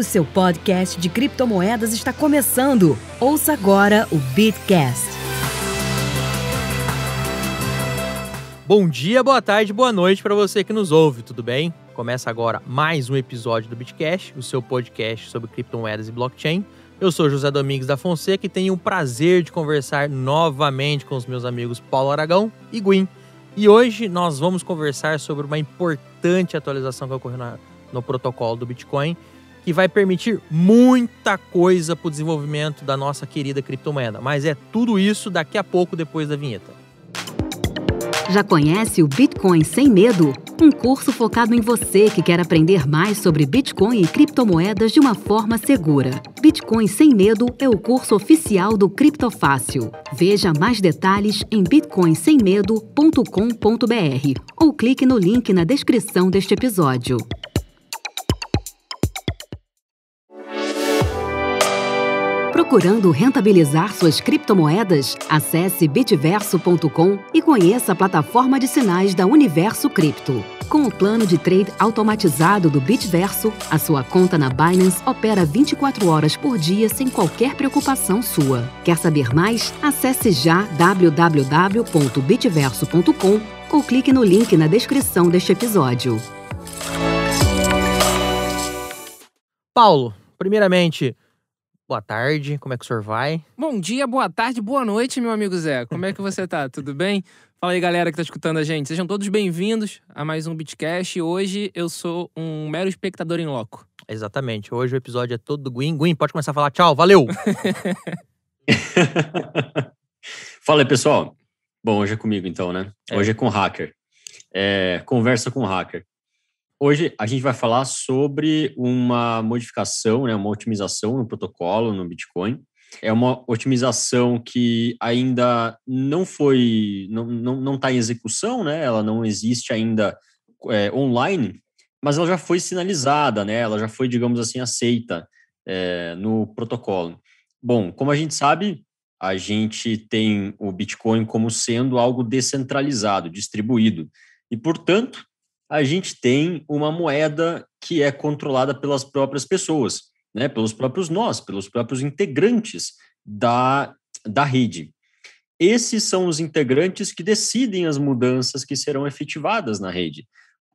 O seu podcast de criptomoedas está começando. Ouça agora o Bitcast. Bom dia, boa tarde, boa noite para você que nos ouve, tudo bem? Começa agora mais um episódio do Bitcast, o seu podcast sobre criptomoedas e blockchain. Eu sou José Domingos da Fonseca e tenho o prazer de conversar novamente com os meus amigos Paulo Aragão e Guin. E hoje nós vamos conversar sobre uma importante atualização que ocorreu na, no protocolo do Bitcoin, que vai permitir muita coisa para o desenvolvimento da nossa querida criptomoeda. Mas é tudo isso daqui a pouco depois da vinheta. Já conhece o Bitcoin Sem Medo? Um curso focado em você que quer aprender mais sobre Bitcoin e criptomoedas de uma forma segura. Bitcoin Sem Medo é o curso oficial do Criptofácil. Veja mais detalhes em bitcoinsemmedo.com.br ou clique no link na descrição deste episódio. Procurando rentabilizar suas criptomoedas? Acesse bitverso.com e conheça a plataforma de sinais da Universo Cripto. Com o plano de trade automatizado do Bitverso, a sua conta na Binance opera 24 horas por dia sem qualquer preocupação sua. Quer saber mais? Acesse já www.bitverso.com ou clique no link na descrição deste episódio. Paulo, primeiramente, boa tarde, como é que o senhor vai? Bom dia, boa tarde, boa noite, meu amigo Zé. Como é que você tá? Tudo bem? Fala aí, galera que tá escutando a gente. Sejam todos bem-vindos a mais um Bitcast. Hoje eu sou um mero espectador em loco. Exatamente. Hoje o episódio é todo do Gwyn. Gwyn, pode começar a falar tchau, valeu! Fala aí, pessoal. Bom, hoje é comigo então, né? É. Hoje é com hacker. É, conversa com hacker. Hoje a gente vai falar sobre uma modificação, né, uma otimização no protocolo, no Bitcoin. É uma otimização que ainda não foi, não está não, não tá em execução, né? Ela não existe ainda é, online, mas ela já foi sinalizada, né? Ela já foi, digamos assim, aceita é, no protocolo. Bom, como a gente sabe, a gente tem o Bitcoin como sendo algo descentralizado, distribuído. E, portanto, a gente tem uma moeda que é controlada pelas próprias pessoas, né, pelos próprios nós, pelos próprios integrantes da, da rede. Esses são os integrantes que decidem as mudanças que serão efetivadas na rede,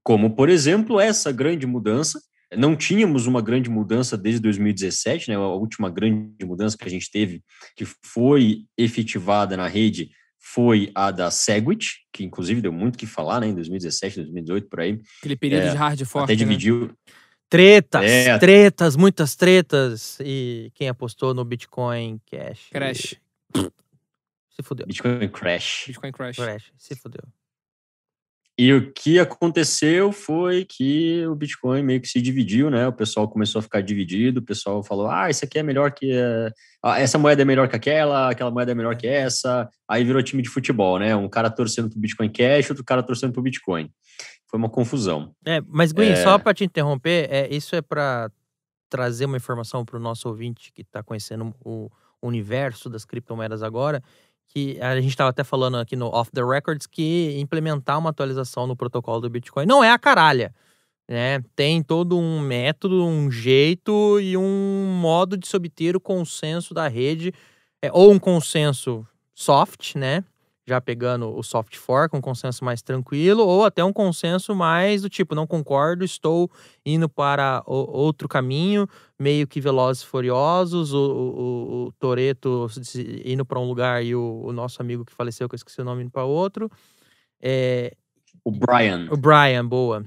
como, por exemplo, essa grande mudança. Não tínhamos uma grande mudança desde 2017, né, a última grande mudança que a gente teve, que foi efetivada na rede, foi a da Segwit, que inclusive deu muito o que falar, né, em 2017, 2018, por aí. Aquele período É, de hard fork, Até né? dividiu. Tretas, É. tretas, muitas tretas. E quem apostou no Bitcoin Cash? Crash. Se fudeu. Bitcoin Crash. Bitcoin Crash. Crash, se fudeu. E o que aconteceu foi que o Bitcoin meio que se dividiu, né? O pessoal começou a ficar dividido, o pessoal falou: ah, isso aqui é melhor que. ah, essa moeda é melhor que aquela, aquela moeda é melhor que essa. Aí virou time de futebol, né? Um cara torcendo pro Bitcoin Cash, outro cara torcendo pro Bitcoin. Foi uma confusão. É, mas, Gwen, É. só pra te interromper, é, isso é pra trazer uma informação pro nosso ouvinte que tá conhecendo o universo das criptomoedas agora, que a gente tava até falando aqui no Off the Records que implementar uma atualização no protocolo do Bitcoin não é a caralha, né? Tem todo um método, um jeito e um modo de se obter o consenso da rede, é, ou um consenso soft, né? Já pegando o soft fork, um consenso mais tranquilo, ou até um consenso mais do tipo, não concordo, estou indo para o- outro caminho, meio que velozes e furiosos, o, o, o Toreto indo para um lugar e o, o nosso amigo que faleceu, que eu esqueci o nome, indo para outro. É, O Brian. o Brian, boa.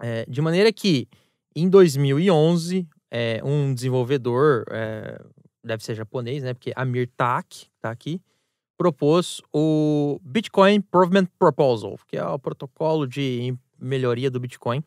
É, de maneira que, em 2011, é, um desenvolvedor, é, deve ser japonês, né? Porque Amir Tak, tá aqui, propôs o Bitcoin Improvement Proposal, que é o protocolo de melhoria do Bitcoin.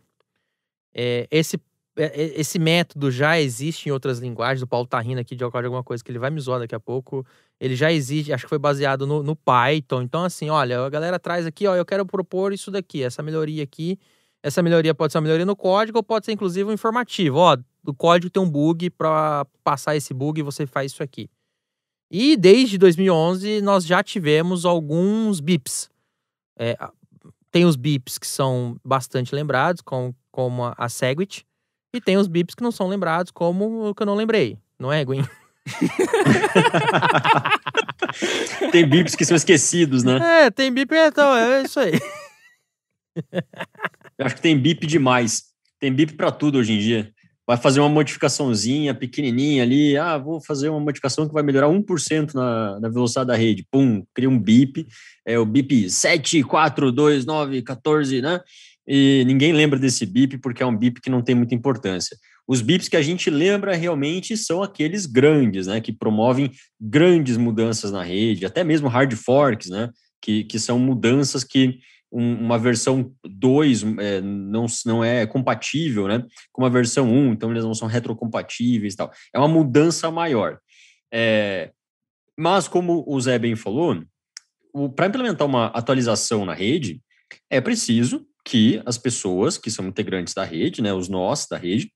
É, esse, é, é, esse método já existe em outras linguagens. O Paulo tá rindo aqui de alguma coisa que ele vai me zoar daqui a pouco. Ele já existe, acho que foi baseado no, no Python. Então, assim, olha, a galera traz aqui, ó, eu quero propor isso daqui, essa melhoria aqui. Essa melhoria pode ser uma melhoria no código ou pode ser, inclusive, um informativo. Ó, o código tem um bug, para passar esse bug você faz isso aqui. E desde 2011 nós já tivemos alguns bips. É, tem os bips que são bastante lembrados, com, como a, a Segwit, E tem os bips que não são lembrados, como o que eu não lembrei. Não é, Gwen? tem bips que são esquecidos, né? É, tem bip, então, é isso aí. Eu acho que tem bip demais. Tem bip para tudo hoje em dia. Vai fazer uma modificaçãozinha pequenininha ali. Ah, vou fazer uma modificação que vai melhorar 1% na, na velocidade da rede. Pum, cria um bip. É o bip 742914, né? E ninguém lembra desse bip porque é um bip que não tem muita importância. Os bips que a gente lembra realmente são aqueles grandes, né, que promovem grandes mudanças na rede, até mesmo hard forks, né, que, que são mudanças que um, uma versão 2 é, não, não é compatível, né, com uma versão 1, um, então eles não são retrocompatíveis e tal. É uma mudança maior. É, mas, como o Zé bem falou, para implementar uma atualização na rede, é preciso que as pessoas que são integrantes da rede, né, os nós da rede,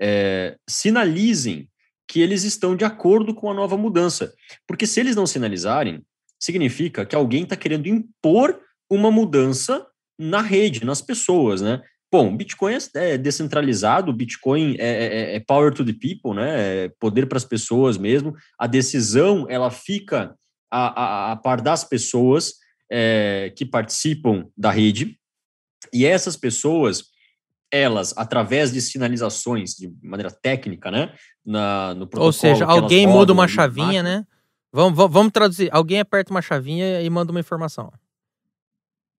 é, sinalizem que eles estão de acordo com a nova mudança. Porque se eles não sinalizarem, significa que alguém está querendo impor uma mudança na rede, nas pessoas, né? Bom, Bitcoin é, é descentralizado, Bitcoin é, é, é, é power to the people, né? É poder para as pessoas mesmo. A decisão ela fica a, a, a par das pessoas é, que participam da rede. E essas pessoas elas, através de sinalizações de maneira técnica, né? Na, no protocolo. Ou seja, alguém muda uma chavinha, né? Vamos, vamos traduzir. Alguém aperta uma chavinha e manda uma informação.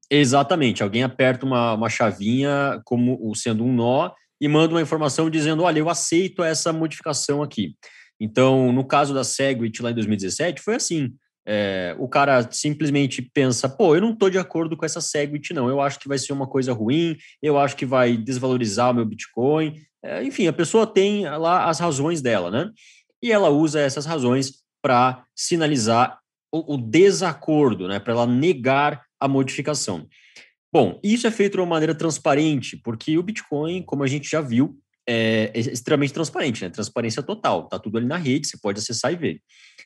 Exatamente. Alguém aperta uma, uma chavinha como sendo um nó e manda uma informação dizendo: olha, eu aceito essa modificação aqui. Então, no caso da Segwit lá em 2017, foi assim. É, o cara simplesmente pensa, pô, eu não estou de acordo com essa Segwit, não. Eu acho que vai ser uma coisa ruim, eu acho que vai desvalorizar o meu Bitcoin. É, enfim, a pessoa tem lá as razões dela, né? E ela usa essas razões para sinalizar o, o, desacordo, né? Para ela negar a modificação. Bom, isso é feito de uma maneira transparente, porque o Bitcoin, como a gente já viu, é, é extremamente transparente, né? Transparência total, tá tudo ali na rede, você pode acessar e ver.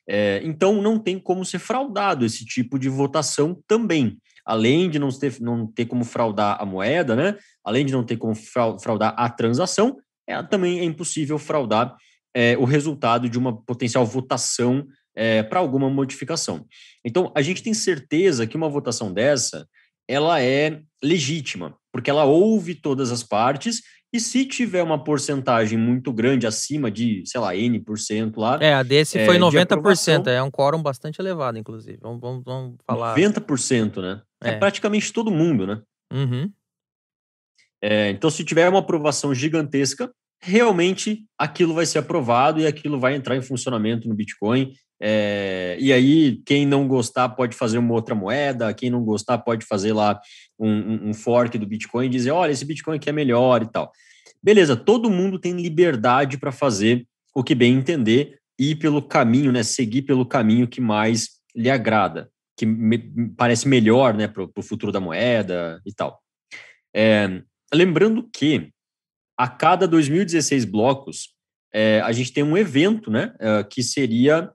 É, então, não tem como ser fraudado esse tipo de votação também. Além de não ter, não ter como fraudar a moeda, né? Além de não ter como fraudar a transação, é, também é impossível fraudar é, o resultado de uma potencial votação é, para alguma modificação. Então, a gente tem certeza que uma votação dessa ela é legítima, porque ela ouve todas as partes e se tiver uma porcentagem muito grande, acima de, sei lá, N% lá. É, a desse é, foi 90%. É um quórum bastante elevado, inclusive. Vamos, vamos, vamos falar. 90%, né? É. é praticamente todo mundo, né? Uhum. É, então, se tiver uma aprovação gigantesca, realmente aquilo vai ser aprovado e aquilo vai entrar em funcionamento no Bitcoin. É, e aí, quem não gostar pode fazer uma outra moeda, quem não gostar pode fazer lá um, um fork do Bitcoin e dizer: olha, esse Bitcoin aqui é melhor e tal. Beleza, todo mundo tem liberdade para fazer o que bem entender e pelo caminho, né? Seguir pelo caminho que mais lhe agrada, que me, parece melhor, né, para o futuro da moeda e tal. É, lembrando que a cada 2016 blocos, é, a gente tem um evento, né, é, que seria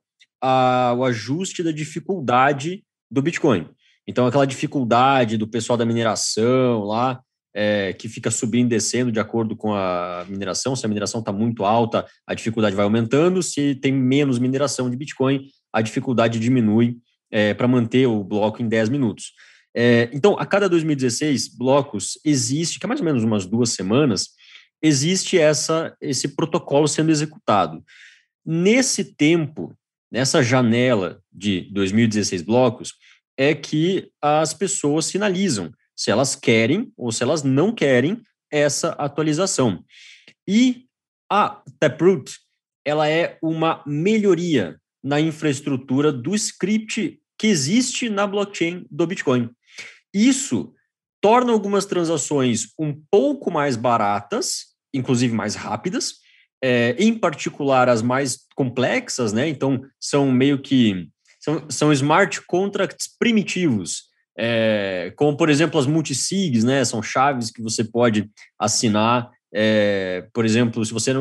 a, o ajuste da dificuldade do Bitcoin. Então, aquela dificuldade do pessoal da mineração lá, é, que fica subindo e descendo de acordo com a mineração. Se a mineração está muito alta, a dificuldade vai aumentando. Se tem menos mineração de Bitcoin, a dificuldade diminui é, para manter o bloco em 10 minutos. É, então, a cada 2016 blocos existe, que é mais ou menos umas duas semanas, existe essa, esse protocolo sendo executado. Nesse tempo, nessa janela de 2016 blocos, é que as pessoas sinalizam se elas querem ou se elas não querem essa atualização. E a Taproot, ela é uma melhoria na infraestrutura do script que existe na blockchain do Bitcoin. Isso torna algumas transações um pouco mais baratas, inclusive mais rápidas, é, em particular as mais complexas, né? Então, são meio que são, são smart contracts primitivos, é, como por exemplo as multisigs, né? São chaves que você pode assinar. É, por exemplo, se você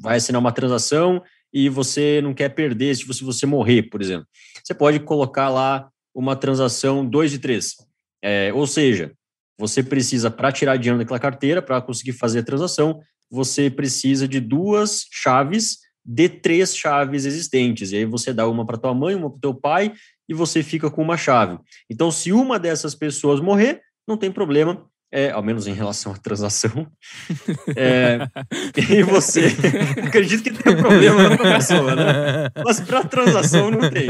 vai assinar uma transação e você não quer perder se você, você morrer, por exemplo, você pode colocar lá uma transação 2 de 3. É, ou seja, você precisa, para tirar dinheiro daquela carteira, para conseguir fazer a transação, você precisa de duas chaves de três chaves existentes. E aí você dá uma para tua mãe, uma para teu pai e você fica com uma chave. Então, se uma dessas pessoas morrer, não tem problema, é, ao menos em relação à transação. É, e você acredito que tem um problema com a pessoa, né? Mas para transação não tem.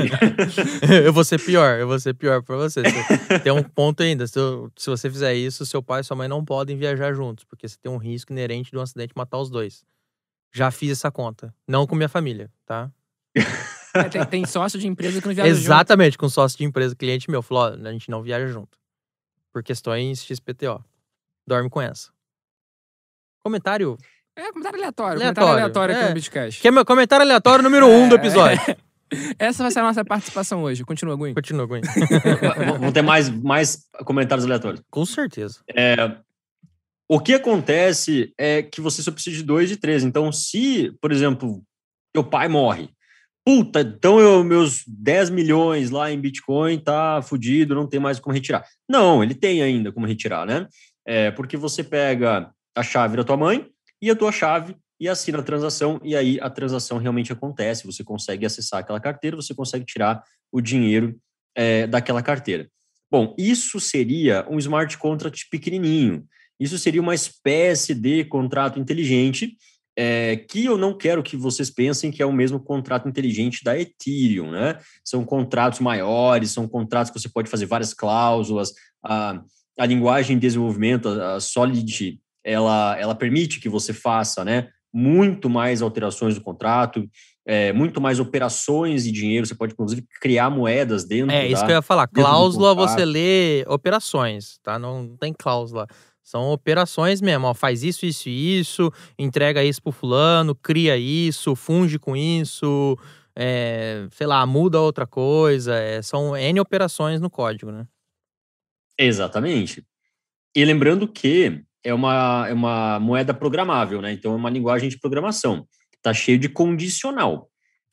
eu vou ser pior, eu vou ser pior para você. Tem um ponto ainda. Se, se você fizer isso, seu pai e sua mãe não podem viajar juntos, porque você tem um risco inerente de um acidente matar os dois. Já fiz essa conta. Não com minha família, tá? É, tem, tem, sócio de empresa que não viaja Exatamente, junto. com sócio de empresa, cliente meu. Falou: ó, a gente não viaja junto. Por questões XPTO. Dorme com essa. Comentário. É, comentário aleatório. aleatório. Comentário aleatório é. aqui no Bitcast. Que é meu comentário aleatório número é, um do episódio. É. Essa vai ser a nossa participação hoje. Continua, Gwen. Continua, Gwen. Vão ter mais, mais comentários aleatórios. Com certeza. É, o que acontece é que você só precisa de dois de três. Então, se, por exemplo, teu pai morre, puta, então eu, meus 10 milhões lá em Bitcoin tá fudido, não tem mais como retirar. Não, ele tem ainda como retirar, né? É, porque você pega a chave da tua mãe e a tua chave e assina a transação, e aí a transação realmente acontece, você consegue acessar aquela carteira, você consegue tirar o dinheiro é, daquela carteira. Bom, isso seria um smart contract pequenininho. Isso seria uma espécie de contrato inteligente, é, que eu não quero que vocês pensem que é o mesmo contrato inteligente da Ethereum, né? São contratos maiores, são contratos que você pode fazer várias cláusulas, a, a linguagem de desenvolvimento, a, Solid, ela, ela permite que você faça, né? Muito mais alterações do contrato, é, muito mais operações de dinheiro. Você pode, inclusive, criar moedas dentro. É, isso da, que eu ia falar. Cláusula, você lê operações, tá? Não tem cláusula. São operações mesmo, ó, faz isso, isso e isso, entrega isso pro fulano, cria isso, funge com isso, é, sei lá, muda outra coisa. É, são N operações no código, né? Exatamente. E lembrando que é uma, é uma moeda programável, né? Então é uma linguagem de programação. Está cheio de condicional.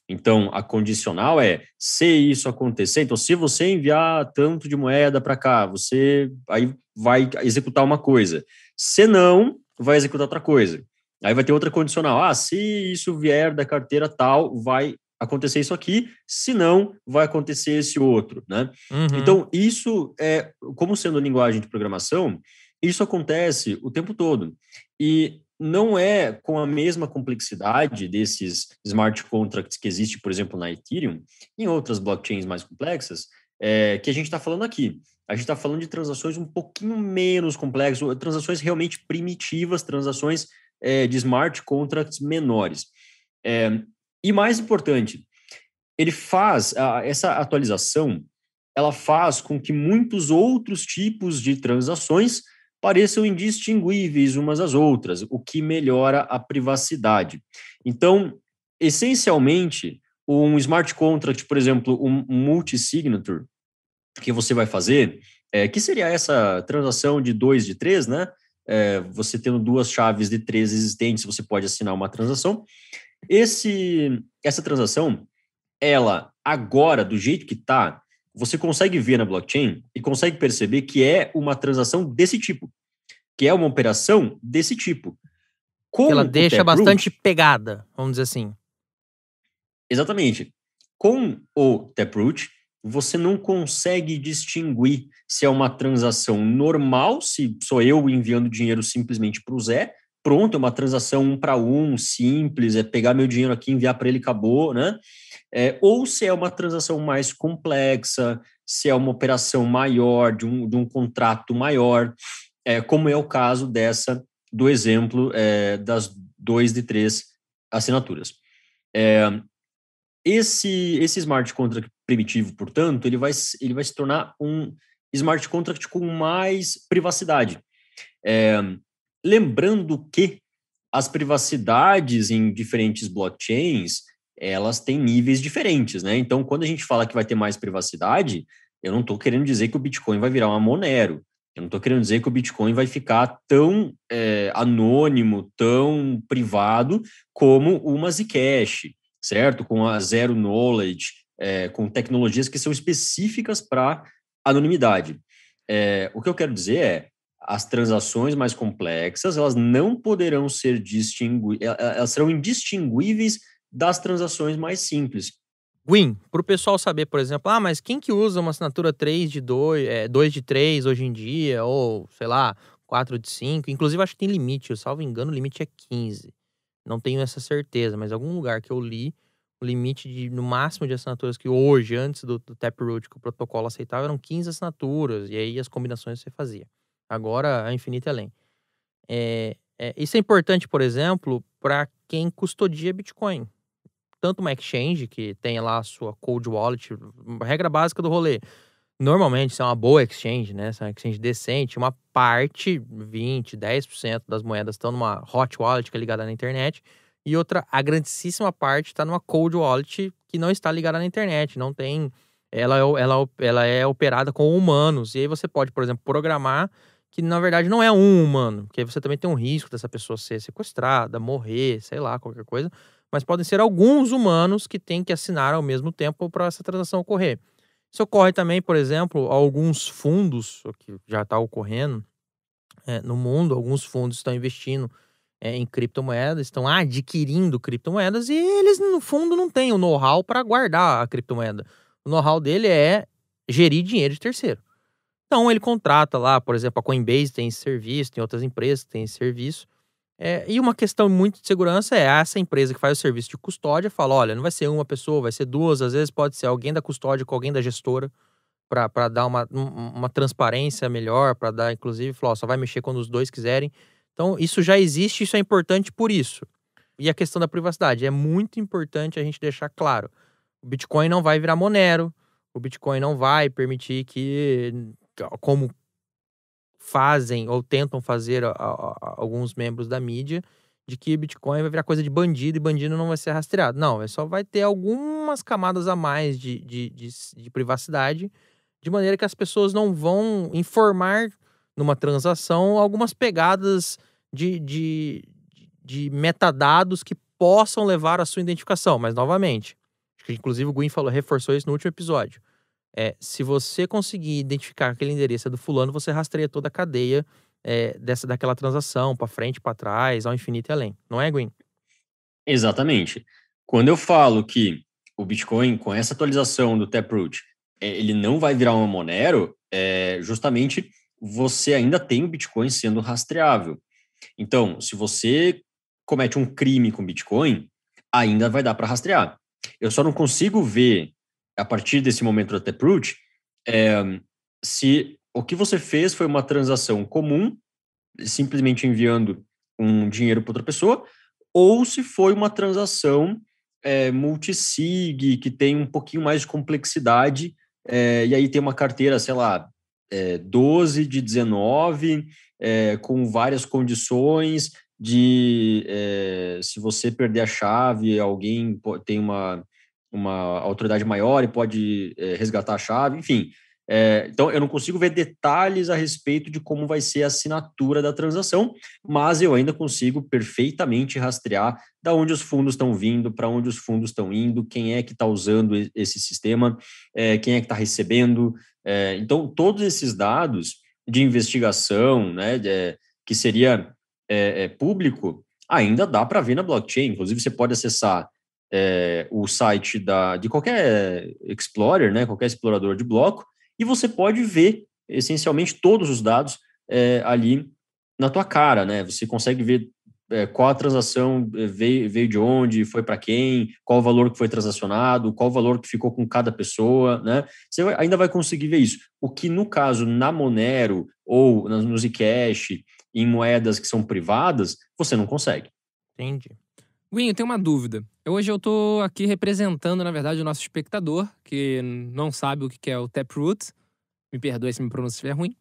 Então, a condicional é se isso acontecer, então se você enviar tanto de moeda para cá, você aí vai executar uma coisa. Se não, vai executar outra coisa. Aí vai ter outra condicional. Ah, se isso vier da carteira tal, vai acontecer isso aqui, se não, vai acontecer esse outro, né? Uhum. Então, isso é, como sendo linguagem de programação, isso acontece o tempo todo. E não é com a mesma complexidade desses smart contracts que existe, por exemplo, na Ethereum, em outras blockchains mais complexas, é, que a gente está falando aqui. A gente está falando de transações um pouquinho menos complexas, transações realmente primitivas, transações é, de smart contracts menores. É, e mais importante, ele faz a, essa atualização, ela faz com que muitos outros tipos de transações pareçam indistinguíveis umas das outras, o que melhora a privacidade. Então, essencialmente, um smart contract, por exemplo, um, multi-signature, que você vai fazer, é, que seria essa transação de dois de três, né? É, você tendo duas chaves de três existentes, você pode assinar uma transação. Esse, essa transação, ela agora, do jeito que está, você consegue ver na blockchain e consegue perceber que é uma transação desse tipo, que é uma operação desse tipo. Com ela deixa bastante pegada, vamos dizer assim. Exatamente. Com o Taproot, você não consegue distinguir se é uma transação normal, se sou eu enviando dinheiro simplesmente para o Zé, pronto, é uma transação um para um, simples, é pegar meu dinheiro aqui, enviar para ele, acabou, né? é, ou se é uma transação mais complexa, se é uma operação maior, de um, de um contrato maior, é, como é o caso dessa, do exemplo é, das dois de três assinaturas. É, esse, esse smart contract primitivo, portanto, ele vai, ele vai se tornar um smart contract com mais privacidade. É, lembrando que as privacidades em diferentes blockchains elas têm níveis diferentes, né? Então, quando a gente fala que vai ter mais privacidade, eu não estou querendo dizer que o Bitcoin vai virar uma Monero. Eu não estou querendo dizer que o Bitcoin vai ficar tão é, anônimo, tão privado como uma Zcash, certo? Com a Zero Knowledge, é, com tecnologias que são específicas para anonimidade. É, o que eu quero dizer é, as transações mais complexas, elas não poderão ser distinguíveis, elas serão indistinguíveis das transações mais simples. Win, para o pessoal saber, por exemplo, ah, mas quem que usa uma assinatura 3 de 2, é, 2 de 3 hoje em dia, ou, sei lá, 4 de 5, inclusive acho que tem limite, eu salvo engano, o limite é 15. Não tenho essa certeza, mas algum lugar que eu li, o limite de, no máximo de assinaturas que hoje, antes do, do Taproot, que o protocolo aceitava, eram 15 assinaturas, e aí as combinações você fazia. Agora, a infinita além. É, é, isso é importante, por exemplo, para quem custodia Bitcoin tanto uma exchange que tenha lá a sua cold wallet, regra básica do rolê. Normalmente, se é uma boa exchange, né? Se é uma exchange decente, uma parte, 20, 10% das moedas estão numa hot wallet que é ligada na internet, e outra, a grandíssima parte está numa cold wallet que não está ligada na internet, não tem. Ela é, ela, ela é operada com humanos. E aí você pode, por exemplo, programar que na verdade não é um humano, porque você também tem um risco dessa pessoa ser sequestrada, morrer, sei lá, qualquer coisa mas podem ser alguns humanos que têm que assinar ao mesmo tempo para essa transação ocorrer. Isso ocorre também, por exemplo, alguns fundos, que já está ocorrendo é, no mundo, alguns fundos estão investindo é, em criptomoedas, estão adquirindo criptomoedas e eles, no fundo, não têm o know-how para guardar a criptomoeda. O know-how dele é gerir dinheiro de terceiro. Então, ele contrata lá, por exemplo, a Coinbase tem esse serviço, tem outras empresas que têm esse serviço, é, e uma questão muito de segurança é essa empresa que faz o serviço de custódia fala: olha, não vai ser uma pessoa, vai ser duas, às vezes pode ser alguém da custódia com alguém da gestora, para dar uma, uma transparência melhor, para dar, inclusive, falar, só vai mexer quando os dois quiserem. Então, isso já existe, isso é importante por isso. E a questão da privacidade, é muito importante a gente deixar claro. O Bitcoin não vai virar Monero, o Bitcoin não vai permitir que, como fazem ou tentam fazer a, a, alguns membros da mídia de que Bitcoin vai virar coisa de bandido e bandido não vai ser rastreado. Não, é só vai ter algumas camadas a mais de, de, de, de privacidade, de maneira que as pessoas não vão informar numa transação algumas pegadas de, de, de metadados que possam levar à sua identificação. Mas, novamente, acho que inclusive o Gwyn falou, reforçou isso no último episódio. É, se você conseguir identificar aquele endereço do fulano, você rastreia toda a cadeia é, dessa daquela transação, para frente, para trás, ao infinito e além. Não é, Gwen? Exatamente. Quando eu falo que o Bitcoin, com essa atualização do Taproot, é, ele não vai virar uma Monero, é, justamente você ainda tem o Bitcoin sendo rastreável. Então, se você comete um crime com Bitcoin, ainda vai dar para rastrear. Eu só não consigo ver a partir desse momento da Taproot, é, se o que você fez foi uma transação comum, simplesmente enviando um dinheiro para outra pessoa, ou se foi uma transação é, multisig, que tem um pouquinho mais de complexidade, é, e aí tem uma carteira, sei lá, é, 12 de 19, é, com várias condições de é, se você perder a chave, alguém tem uma uma autoridade maior e pode é, resgatar a chave, enfim. É, então, eu não consigo ver detalhes a respeito de como vai ser a assinatura da transação, mas eu ainda consigo perfeitamente rastrear da onde os fundos estão vindo, para onde os fundos estão indo, quem é que está usando esse sistema, é, quem é que está recebendo. então, todos esses dados de investigação, né, de, que seria público, ainda dá para ver na blockchain. Inclusive, você pode acessar é, o site da, de qualquer explorer, né, qualquer explorador de bloco, e você pode ver essencialmente todos os dados é, ali na tua cara, né? Você consegue ver é, qual a transação veio, veio de onde, foi para quem, qual o valor que foi transacionado, qual o valor que ficou com cada pessoa, né? Você vai, ainda vai conseguir ver isso. O que no caso na Monero ou no Zcash, em moedas que são privadas, você não consegue. Entendi. Guinho, tem uma dúvida. Hoje eu tô aqui representando, na verdade, o nosso espectador, que não sabe o que é o Taproot. Me perdoe se me pronúncia estiver ruim.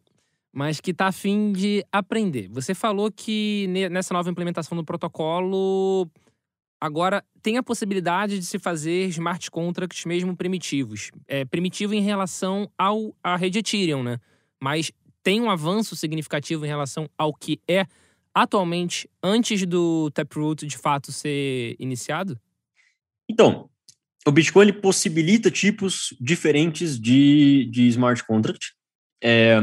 Mas que tá afim de aprender. Você falou que nessa nova implementação do protocolo, agora tem a possibilidade de se fazer smart contracts mesmo primitivos. É primitivo em relação ao, à rede Ethereum, né? Mas tem um avanço significativo em relação ao que é atualmente antes do Taproot de fato ser iniciado? Então, o Bitcoin possibilita tipos diferentes de, de smart contract. É,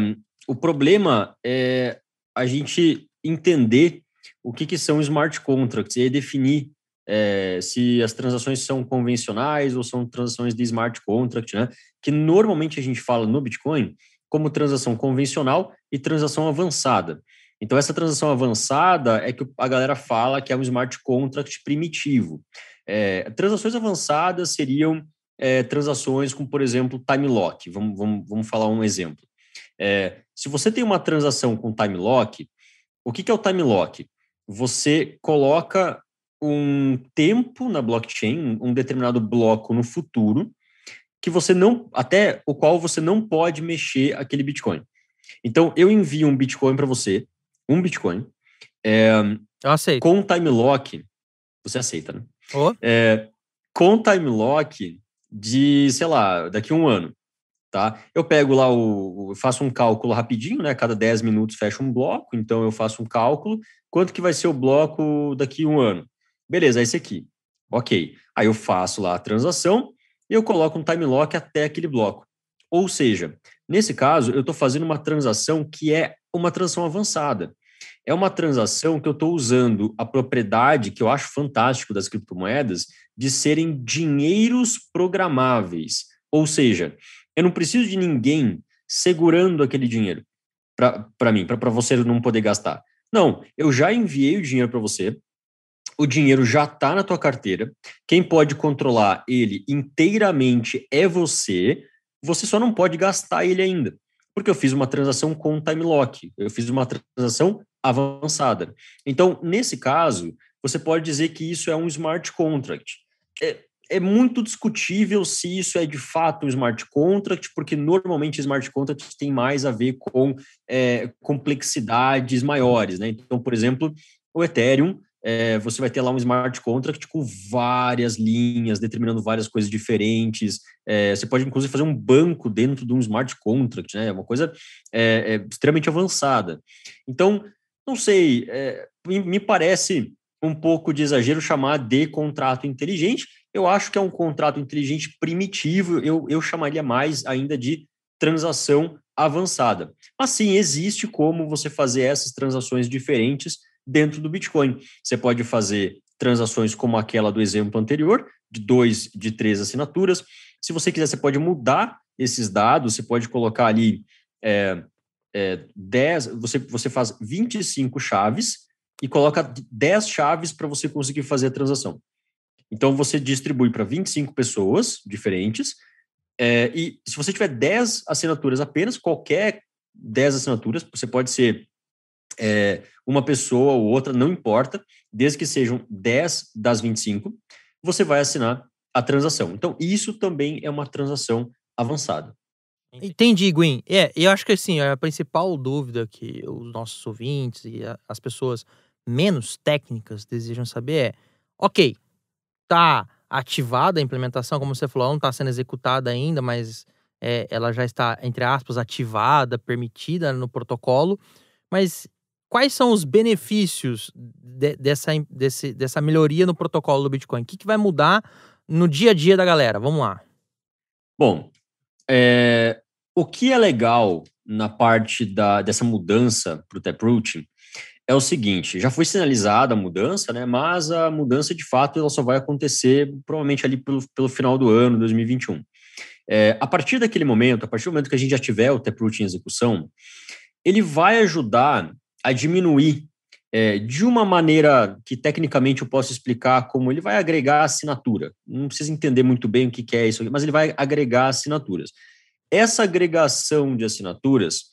o problema é a gente entender o que, que são smart contracts e definir é, se as transações são convencionais ou são transações de smart contract, né? Que normalmente a gente fala no Bitcoin como transação convencional e transação avançada. Então, essa transação avançada é que a galera fala que é um smart contract primitivo. É, transações avançadas seriam é, transações com, por exemplo, time lock. Vamos, vamos, vamos falar um exemplo. É, se você tem uma transação com time lock, o que, que é o time lock? Você coloca um tempo na blockchain, um determinado bloco no futuro, que você não, até o qual você não pode mexer aquele Bitcoin. Então, eu envio um Bitcoin para você, um Bitcoin, é, eu aceito. com time lock, você aceita, né? Oh. É, com time lock de, sei lá, daqui a um ano, tá? Eu pego lá o, faço um cálculo rapidinho, né? Cada 10 minutos fecha um bloco, então eu faço um cálculo, quanto que vai ser o bloco daqui a um ano? Beleza, é esse aqui. Ok. Aí eu faço lá a transação e eu coloco um time lock até aquele bloco. Ou seja, nesse caso, eu estou fazendo uma transação que é uma transação avançada. É uma transação que eu estou usando a propriedade que eu acho fantástico das criptomoedas de serem dinheiros programáveis. Ou seja, eu não preciso de ninguém segurando aquele dinheiro para mim, para você não poder gastar. Não, eu já enviei o dinheiro para você, o dinheiro já está na tua carteira, quem pode controlar ele inteiramente é você, você só não pode gastar ele ainda, porque eu fiz uma transação com time lock, eu fiz uma transação avançada. Então, nesse caso, você pode dizer que isso é um smart contract. É, é muito discutível se isso é de fato um smart contract, porque normalmente smart contracts tem mais a ver com é, complexidades maiores, né? Então, por exemplo, o Ethereum é, você vai ter lá um smart contract com várias linhas, determinando várias coisas diferentes. É, você pode, inclusive, fazer um banco dentro de um smart contract, né? É uma coisa é, é extremamente avançada. Então, não sei, é, me parece um pouco de exagero chamar de contrato inteligente. Eu acho que é um contrato inteligente primitivo, eu, eu chamaria mais ainda de transação avançada. Mas sim, existe como você fazer essas transações diferentes dentro do Bitcoin. Você pode fazer transações como aquela do exemplo anterior, de dois, de três assinaturas. Se você quiser, você pode mudar esses dados, você pode colocar ali é, é, 10, você, você faz 25 chaves e coloca 10 chaves para você conseguir fazer a transação. Então, você distribui para 25 pessoas diferentes, é, e se você tiver 10 assinaturas apenas, qualquer 10 assinaturas, você pode ser é, uma pessoa ou outra, não importa, desde que sejam 10 das 25, você vai assinar a transação. Então, isso também é uma transação avançada. Entendi, Gwen. É, eu acho que assim, a principal dúvida que os nossos ouvintes e a, as pessoas menos técnicas desejam saber é: ok, tá ativada a implementação, como você falou, não está sendo executada ainda, mas é, ela já está, entre aspas, ativada, permitida no protocolo. Mas quais são os benefícios de, dessa, desse, dessa melhoria no protocolo do Bitcoin? O que, que vai mudar no dia a dia da galera? Vamos lá. Bom, é, o que é legal na parte da, dessa mudança para o Taproot é o seguinte: já foi sinalizada a mudança, né? Mas a mudança de fato ela só vai acontecer provavelmente ali pelo, pelo final do ano, 2021. É, a partir daquele momento, a partir do momento que a gente já tiver o Taproot em execução, ele vai ajudar a diminuir é, de uma maneira que tecnicamente eu posso explicar como ele vai agregar assinatura. Não precisa entender muito bem o que, que é isso, mas ele vai agregar assinaturas. Essa agregação de assinaturas,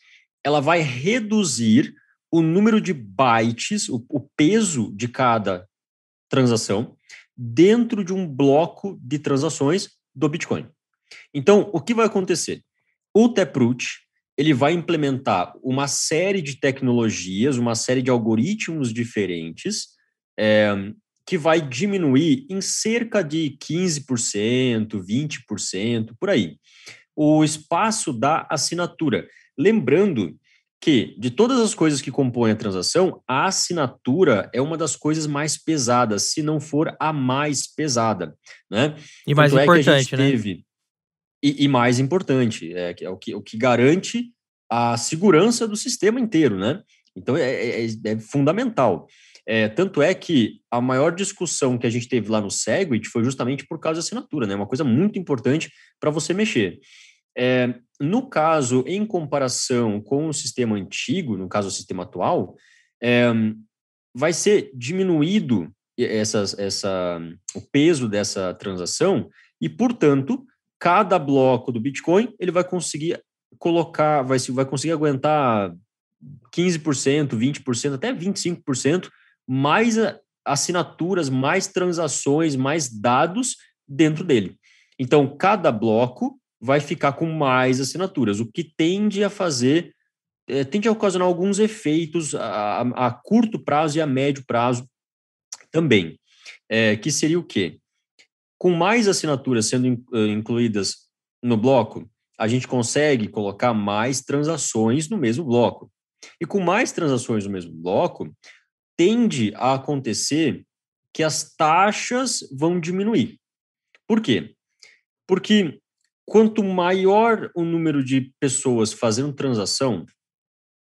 ela vai reduzir o número de bytes, o, o peso de cada transação dentro de um bloco de transações do Bitcoin. Então, o que vai acontecer? O Taproot, ele vai implementar uma série de tecnologias, uma série de algoritmos diferentes, é, que vai diminuir em cerca de 15%, 20%, por aí, o espaço da assinatura. Lembrando que, de todas as coisas que compõem a transação, a assinatura é uma das coisas mais pesadas, se não for a mais pesada. Né? E mais Tanto importante, é né? Teve, e, e, mais importante, é, é o, que, o que garante a segurança do sistema inteiro, né? Então é, é, é, é fundamental. É, tanto é que a maior discussão que a gente teve lá no Segwit foi justamente por causa da assinatura, né? Uma coisa muito importante para você mexer. É, no caso, em comparação com o sistema antigo, no caso o sistema atual, é, vai ser diminuído essas, essa, o peso dessa transação e, portanto, cada bloco do Bitcoin ele vai conseguir colocar, vai, vai conseguir aguentar 15%, 20%, até 25% mais assinaturas, mais transações, mais dados dentro dele. Então, cada bloco vai ficar com mais assinaturas, o que tende a fazer, é, tende a ocasionar alguns efeitos a, a, curto prazo e a médio prazo também. É, que seria o quê? Com mais assinaturas sendo incluídas no bloco, a gente consegue colocar mais transações no mesmo bloco. E com mais transações no mesmo bloco, tende a acontecer que as taxas vão diminuir. Por quê? Porque quanto maior o número de pessoas fazendo transação,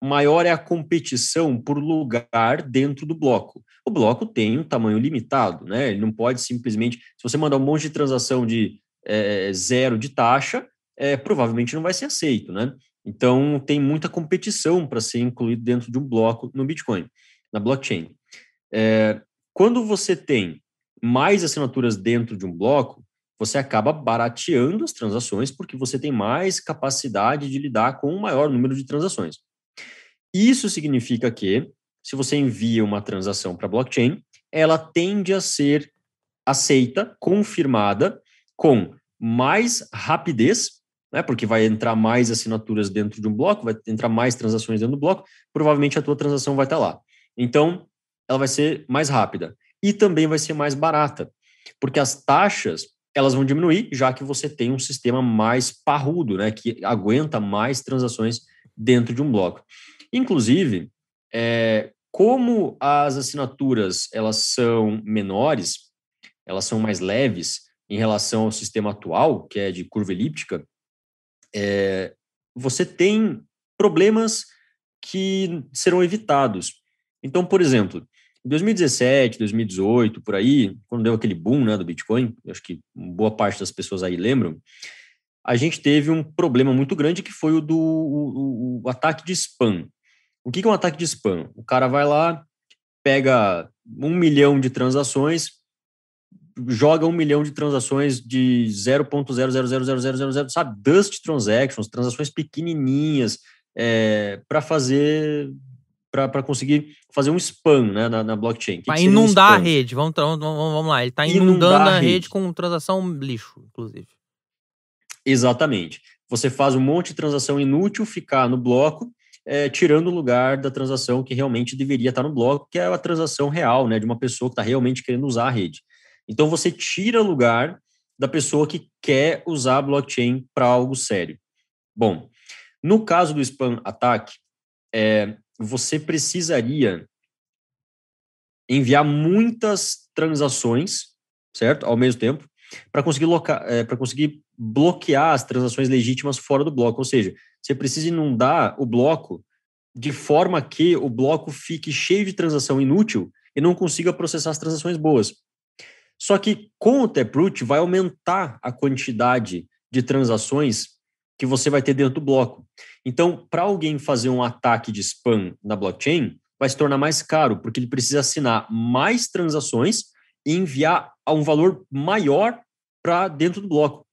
maior é a competição por lugar dentro do bloco. O bloco tem um tamanho limitado, né? Ele não pode simplesmente. Se você mandar um monte de transação de é, zero de taxa, é, provavelmente não vai ser aceito, né? Então, tem muita competição para ser incluído dentro de um bloco no Bitcoin, na blockchain. É, quando você tem mais assinaturas dentro de um bloco, você acaba barateando as transações porque você tem mais capacidade de lidar com um maior número de transações. Isso significa que, se você envia uma transação para a blockchain, ela tende a ser aceita, confirmada, com mais rapidez, né, porque vai entrar mais assinaturas dentro de um bloco, vai entrar mais transações dentro do bloco, provavelmente a tua transação vai estar lá. Então, ela vai ser mais rápida e também vai ser mais barata, porque as taxas elas vão diminuir, já que você tem um sistema mais parrudo, né, que aguenta mais transações dentro de um bloco. Inclusive, é, como as assinaturas elas são menores, elas são mais leves em relação ao sistema atual, que é de curva elíptica, é, você tem problemas que serão evitados. Então, por exemplo, em 2017, 2018, por aí, quando deu aquele boom né, do Bitcoin, acho que boa parte das pessoas aí lembram, a gente teve um problema muito grande que foi o do o, o ataque de spam. O que é um ataque de spam? O cara vai lá, pega um milhão de transações, joga um milhão de transações de 0.000000, sabe? Dust transactions, transações pequenininhas, é, para fazer para conseguir fazer um spam né, na, na blockchain. Para inundar um a rede. Vamos, vamos, vamos lá. Ele está inundando a rede. rede com transação lixo, inclusive. Exatamente. Você faz um monte de transação inútil ficar no bloco, é, tirando o lugar da transação que realmente deveria estar no bloco, que é a transação real, né, de uma pessoa que está realmente querendo usar a rede. Então você tira o lugar da pessoa que quer usar a blockchain para algo sério. Bom, no caso do spam ataque, é, você precisaria enviar muitas transações, certo? Ao mesmo tempo, para conseguir, é, conseguir bloquear as transações legítimas fora do bloco. Ou seja, você precisa inundar o bloco de forma que o bloco fique cheio de transação inútil e não consiga processar as transações boas. Só que com o Taproot vai aumentar a quantidade de transações que você vai ter dentro do bloco. Então, para alguém fazer um ataque de spam na blockchain, vai se tornar mais caro, porque ele precisa assinar mais transações e enviar a um valor maior para dentro do bloco.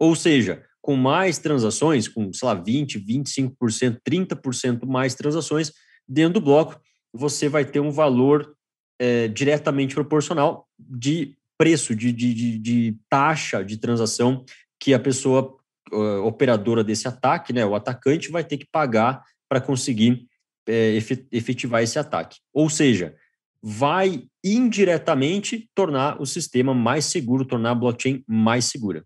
Ou seja, com mais transações, com, sei lá, 20, 25%, 30% mais transações dentro do bloco, você vai ter um valor é, diretamente proporcional de preço, de, de, de, de taxa de transação que a pessoa uh, operadora desse ataque, né, o atacante, vai ter que pagar para conseguir é, efetivar esse ataque. Ou seja, vai indiretamente tornar o sistema mais seguro, tornar a blockchain mais segura.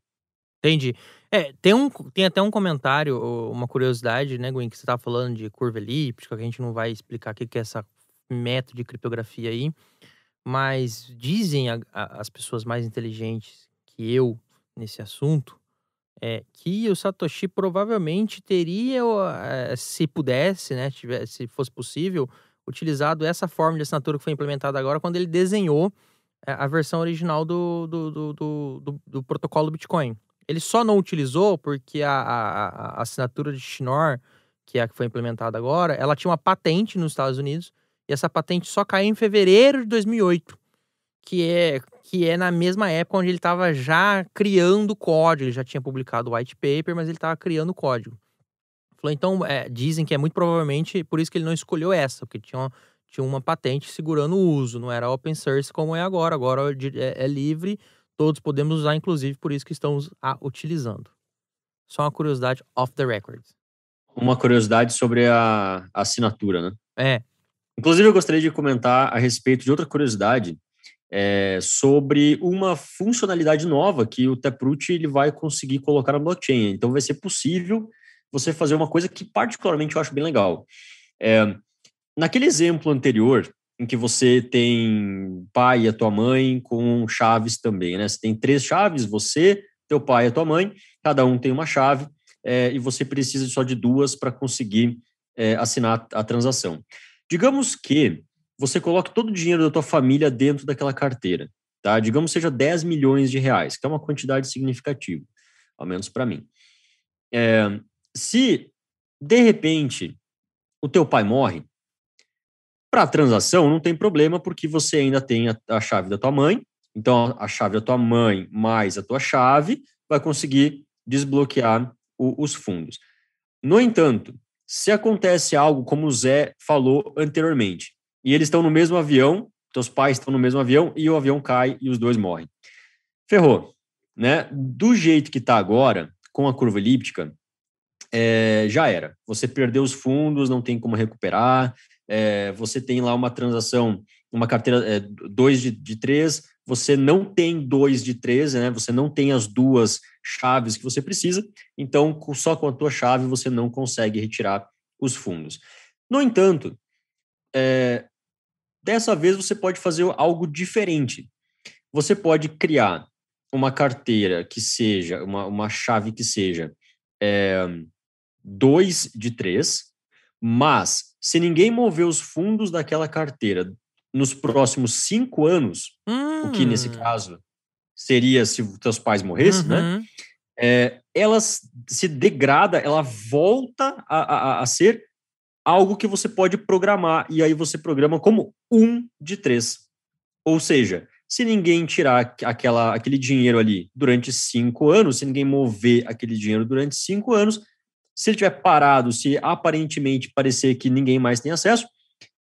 Entendi. É, tem, um, tem até um comentário, uma curiosidade, né, Gwen, que você estava falando de curva elíptica, que a gente não vai explicar o que é essa método de criptografia aí, mas dizem a, a, as pessoas mais inteligentes que eu nesse assunto é, que o Satoshi provavelmente teria, eh, se pudesse, né, tivesse, se fosse possível, utilizado essa forma de assinatura que foi implementada agora quando ele desenhou é, a versão original do, do, do, do, do, do protocolo Bitcoin. Ele só não utilizou porque a, a, a assinatura de Schnorr, que é a que foi implementada agora, ela tinha uma patente nos Estados Unidos e essa patente só caiu em fevereiro de 2008, que é, que é na mesma época onde ele estava já criando código. Ele já tinha publicado o white paper, mas ele estava criando código. Falou, então, é, dizem que é muito provavelmente por isso que ele não escolheu essa, porque tinha uma, tinha uma patente segurando o uso, não era open source como é agora. Agora é, é livre, todos podemos usar, inclusive por isso que estamos a, utilizando. Só uma curiosidade off the record. Uma curiosidade sobre a, a assinatura, né? É, Inclusive, eu gostaria de comentar a respeito de outra curiosidade é, sobre uma funcionalidade nova que o Taproot ele vai conseguir colocar na blockchain. Então, vai ser possível você fazer uma coisa que, particularmente, eu acho bem legal. É, naquele exemplo anterior, em que você tem pai e a tua mãe com chaves também, né? Você tem três chaves, você, teu pai e a tua mãe, cada um tem uma chave, é, e você precisa só de duas para conseguir assinar a transação. Digamos que você coloque todo o dinheiro da tua família dentro daquela carteira, tá? Digamos seja 10 milhões de reais, que é uma quantidade significativa, ao menos para mim. É, se, de repente, o teu pai morre, para a transação não tem problema, porque você ainda tem a, a chave da tua mãe, então a chave da tua mãe mais a tua chave vai conseguir desbloquear o, os fundos. No entanto, se acontece algo como o Zé falou anteriormente, e eles estão no mesmo avião, teus pais estão no mesmo avião, e o avião cai e os dois morrem. Ferrou, né? Do jeito que está agora, com a curva elíptica, é, já era. Você perdeu os fundos, não tem como recuperar, é, você tem lá uma transação, uma carteira 2 é, de, de três, você não tem dois de três, né? Você não tem as duas chaves que você precisa, então só com a tua chave você não consegue retirar os fundos. No entanto, é, dessa vez você pode fazer algo diferente. Você pode criar uma carteira que seja, uma, uma chave que seja é, dois de três, mas se ninguém mover os fundos daquela carteira nos próximos cinco anos, hum. o que nesse hum. caso seria se os teus pais morressem, né? uhum. né? É, ela se degrada, ela volta a, a, a, ser algo que você pode programar, e aí você programa como um de três. Ou seja, se ninguém tirar aquela, aquele dinheiro ali durante cinco anos, se ninguém mover aquele dinheiro durante cinco anos, se ele tiver parado, se aparentemente parecer que ninguém mais tem acesso,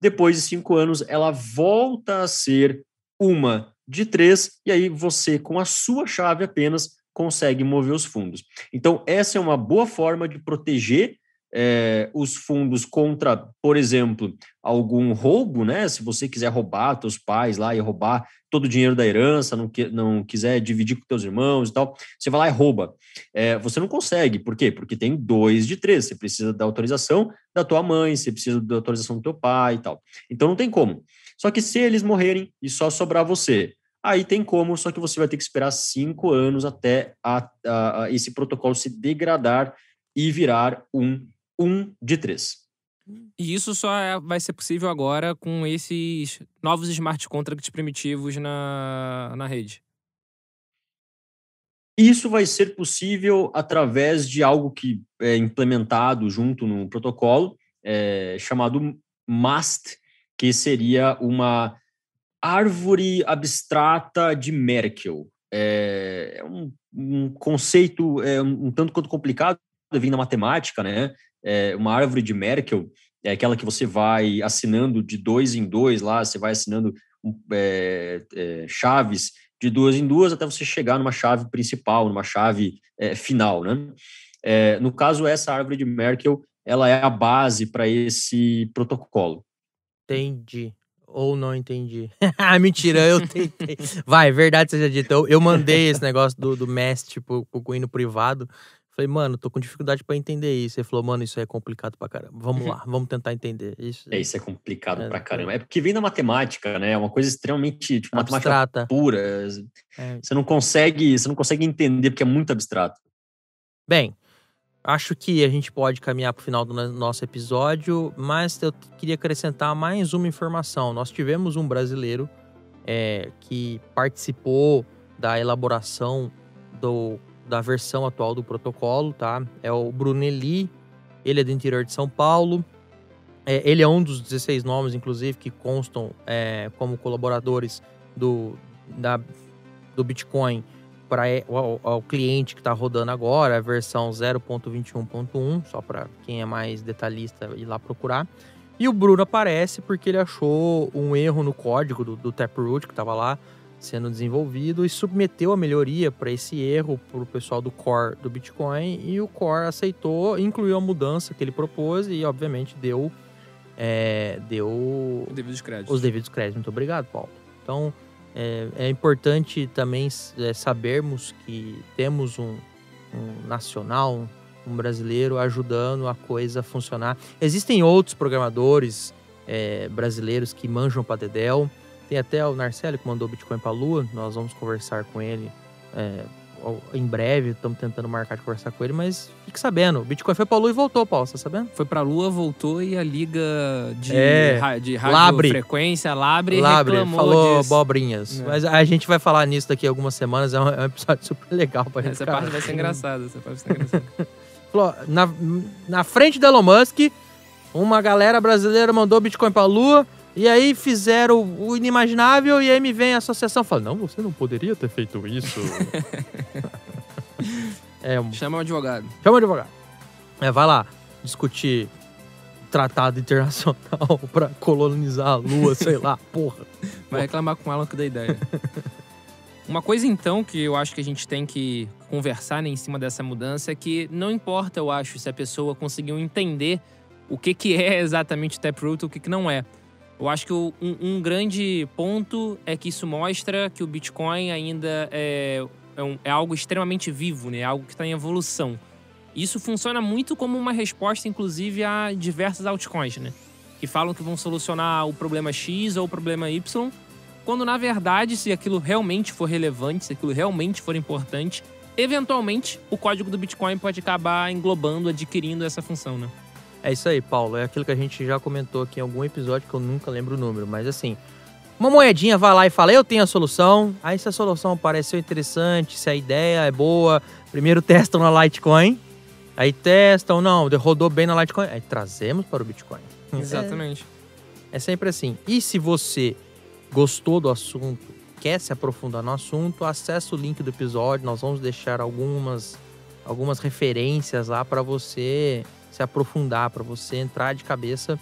depois de cinco anos, ela volta a ser uma de três, e aí você, com a sua chave apenas, consegue mover os fundos. Então, essa é uma boa forma de proteger é, os fundos contra, por exemplo, algum roubo, né? Se você quiser roubar teus pais lá e roubar todo o dinheiro da herança, não, que, não quiser dividir com teus irmãos e tal, você vai lá e rouba. É, você não consegue, por quê? Porque tem dois de três, você precisa da autorização da tua mãe, você precisa da autorização do teu pai e tal. Então não tem como. Só que se eles morrerem e só sobrar você, aí tem como, só que você vai ter que esperar cinco anos até a, a, a esse protocolo se degradar e virar um um de três. E isso só é, vai ser possível agora com esses novos smart contracts primitivos na, na rede. Isso vai ser possível através de algo que é implementado junto no protocolo, é, chamado MAST, que seria uma árvore abstrata de Merkel. É, é um, um conceito é, um, tanto quanto complicado, vindo da matemática, né? É, uma árvore de Merkel, é aquela que você vai assinando de dois em dois lá, você vai assinando é, é, chaves de duas em duas até você chegar numa chave principal, numa chave é, final, né? É, no caso, essa árvore de Merkel, ela é a base para esse protocolo. Entendi. Ou não entendi. Mentira, eu tentei. Vai, verdade seja dita. Eu, eu mandei esse negócio do, do mestre pro, pro Cunho privado. Falei, mano, tô com dificuldade para entender isso. Ele falou, mano, isso é complicado pra caramba. Vamos lá, vamos tentar entender. Isso, é, isso é complicado é, pra caramba. É porque vem da matemática, né? É uma coisa extremamente tipo, matemática pura. É. Você não consegue, você não consegue entender porque é muito abstrato. Bem, Acho que a gente pode caminhar para o final do nosso episódio, mas eu queria acrescentar mais uma informação. Nós tivemos um brasileiro é, que participou da elaboração do, da versão atual do protocolo, tá? É o Brunelli, ele é do interior de São Paulo. É, ele é um dos 16 nomes, inclusive, que constam é, como colaboradores do, da, do Bitcoin para o cliente que está rodando agora, a versão 0.21.1, só para quem é mais detalhista ir lá procurar. E o Bruno aparece porque ele achou um erro no código do, do Taproot que estava lá sendo desenvolvido e submeteu a melhoria para esse erro para o pessoal do core do Bitcoin e o core aceitou, incluiu a mudança que ele propôs e obviamente deu é, deu devidos os devidos créditos. Muito obrigado, Paulo. Então é, é importante também é, sabermos que temos um, um nacional, um brasileiro ajudando a coisa a funcionar. Existem outros programadores é, brasileiros que manjam para Dedel. Tem até o Narcélio que mandou Bitcoin para a Lua. Nós vamos conversar com ele é, em breve. Estamos tentando marcar de conversar com ele, mas fique sabendo. O Bitcoin foi para a Lua e voltou, Paulo, você tá sabendo? Foi para a Lua, voltou e a liga de, é, ra de radiofrequência, Labre, Labre reclamou falou disso. abobrinhas. É. Mas a gente vai falar nisso daqui a algumas semanas. É um, é um episódio super legal para gente Essa ficar- parte vai ser engraçada. Essa parte vai ser engraçada. Na, na frente do Elon Musk, uma galera brasileira mandou Bitcoin pra Lua, e aí fizeram o inimaginável, e aí me vem a associação e fala, não, você não poderia ter feito isso. é, um- Chama o advogado. chama o advogado. É, vai lá discutir tratado internacional pra colonizar a Lua, sei lá, porra. Vai reclamar com ela que dá ideia. Uma coisa, então, que eu acho que a gente tem que conversar né, em cima dessa mudança é que não importa, eu acho, se a pessoa conseguiu entender o que, que é exatamente Taproot e o que, que não é. Eu acho que um, um grande ponto é que isso mostra que o Bitcoin ainda é, é, um- é algo extremamente vivo, né? Algo que está em evolução. Isso funciona muito como uma resposta, inclusive, a diversas altcoins, né? Que falam que vão solucionar o problema X ou o problema Y, quando na verdade, se aquilo realmente for relevante, se aquilo realmente for importante, eventualmente o código do Bitcoin pode acabar englobando, adquirindo essa função, né? É isso aí, Paulo. É aquilo que a gente já comentou aqui em algum episódio que eu nunca lembro o número, mas assim, uma moedinha vai lá e fala: Eu tenho a solução. Aí, se a solução pareceu interessante, se a ideia é boa, primeiro testam na Litecoin, aí testam, não, rodou bem na Litecoin, aí trazemos para o Bitcoin. Exatamente. É, é sempre assim. E se você gostou do assunto, quer se aprofundar no assunto, acessa o link do episódio. Nós vamos deixar algumas, algumas referências lá para você se aprofundar, para você entrar de cabeça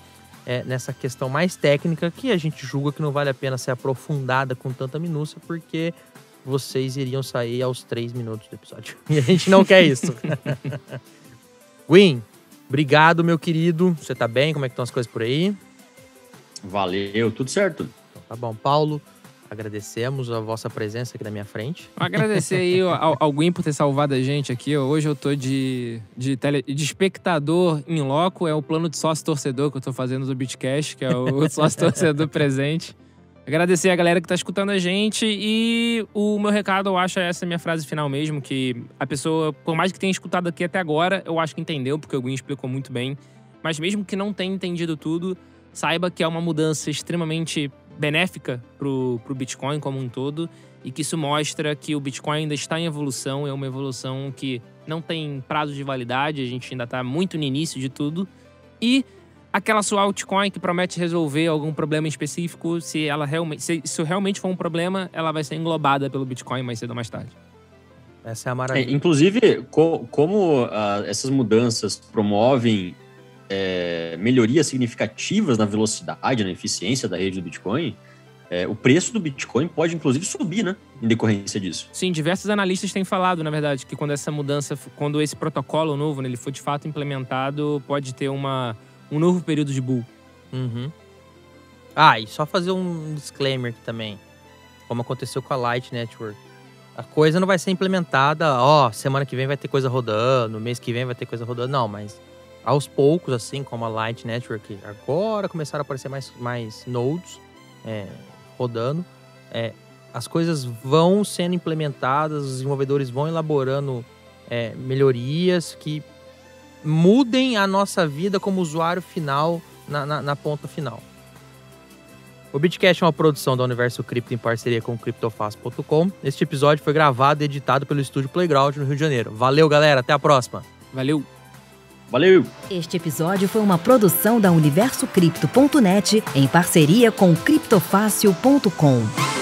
é, nessa questão mais técnica que a gente julga que não vale a pena ser aprofundada com tanta minúcia, porque vocês iriam sair aos três minutos do episódio. E a gente não quer isso. Win, obrigado, meu querido. Você tá bem? Como é que estão as coisas por aí? Valeu, tudo certo. Então, tá bom, Paulo. Agradecemos a vossa presença aqui na minha frente. Agradecer aí ao, ao por ter salvado a gente aqui. Hoje eu tô de, de, tele, de espectador em loco. É o plano de sócio torcedor que eu tô fazendo do Bitcash, que é o sócio torcedor presente. Agradecer a galera que tá escutando a gente. E o meu recado, eu acho, é essa minha frase final mesmo: que a pessoa, por mais que tenha escutado aqui até agora, eu acho que entendeu, porque o Gui explicou muito bem. Mas mesmo que não tenha entendido tudo, saiba que é uma mudança extremamente benéfica pro, pro Bitcoin como um todo e que isso mostra que o Bitcoin ainda está em evolução, é uma evolução que não tem prazo de validade, a gente ainda está muito no início de tudo. E aquela sua altcoin que promete resolver algum problema específico, se ela realmente, se isso realmente for um problema, ela vai ser englobada pelo Bitcoin mais cedo ou mais tarde. Essa é a É, maravilha. inclusive, co- como ah, essas mudanças promovem é, melhorias significativas na velocidade, na eficiência da rede do Bitcoin, é, o preço do Bitcoin pode, inclusive, subir, né? Em decorrência disso. Sim, diversos analistas têm falado, na verdade, que quando essa mudança, quando esse protocolo novo, né, ele for de fato implementado, pode ter uma, um novo período de bull. Uhum. Ah, e só fazer um disclaimer aqui também. Como aconteceu com a Light Network. A coisa não vai ser implementada, ó, semana que vem vai ter coisa rodando, mês que vem vai ter coisa rodando. Não, mas aos poucos, assim como a Light Network, agora começaram a aparecer mais, mais nodes é, rodando. É, as coisas vão sendo implementadas, os desenvolvedores vão elaborando é, melhorias que mudem a nossa vida como usuário final na, na, na ponta final. O Bitcast é uma produção da Universo Cripto em parceria com o criptofácil.com. Este episódio foi gravado e editado pelo estúdio Playground no Rio de Janeiro. Valeu, galera. Até a próxima. Valeu! Valeu! Este episódio foi uma produção da UniversoCripto.net em parceria com criptofácil.com.